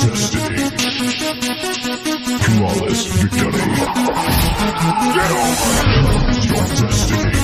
destiny. Flawless victory. Get over! Your destiny.